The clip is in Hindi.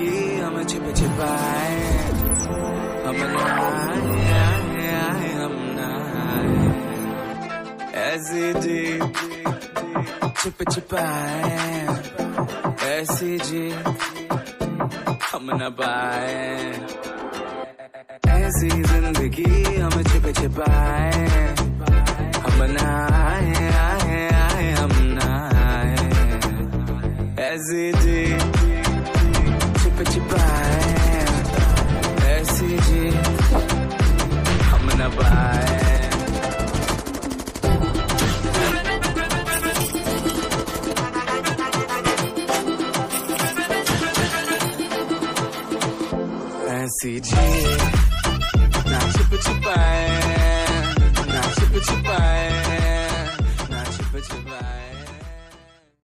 ज़िंदगी हम छिप छिपाए। हम नहाए आए आए, हम नहाए ऐसी जी छिप छिपाए। ऐसी जी हम न पाए। ऐसी ज़िंदगी हम छिप छिपाए। हम नहाए fancy G. Now chippa.